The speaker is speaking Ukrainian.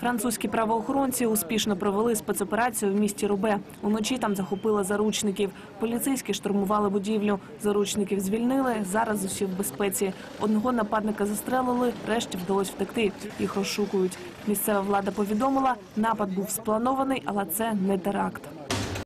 Французькі правоохоронці успішно провели спецоперацію в місті Рубе. Уночі там захопили заручників. Поліцейські штурмували будівлю. Заручників звільнили. Зараз усі в безпеці. Одного нападника застрелили, решті вдалося втекти. Їх розшукують. Місцева влада повідомила, напад був спланований, але це не теракт.